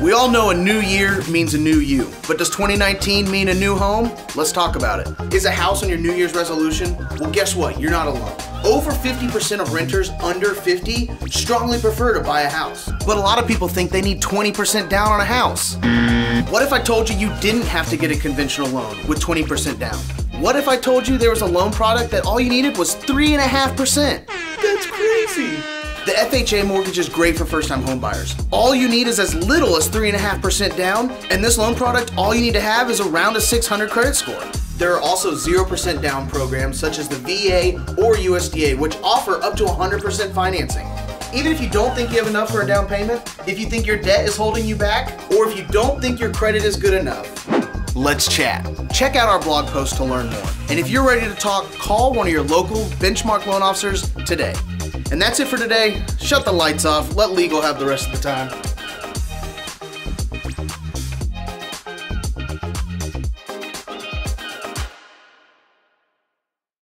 We all know a new year means a new you, but does 2019 mean a new home? Let's talk about it. Is a house on your New Year's resolution? Well, guess what? You're not alone. Over 50% of renters under 50 strongly prefer to buy a house. But a lot of people think they need 20% down on a house. What if I told you you didn't have to get a conventional loan with 20% down? What if I told you there was a loan product that all you needed was 3.5%? That's crazy. The FHA mortgage is great for first time homebuyers. All you need is as little as 3.5% down, and this loan product, all you need to have is around a 600 credit score. There are also 0% down programs such as the VA or USDA, which offer up to 100% financing. Even if you don't think you have enough for a down payment, if you think your debt is holding you back, or if you don't think your credit is good enough, let's chat. Check out our blog post to learn more. And if you're ready to talk, call one of your local benchmark loan officers today. And that's it for today. Shut the lights off. Let legal have the rest of the time.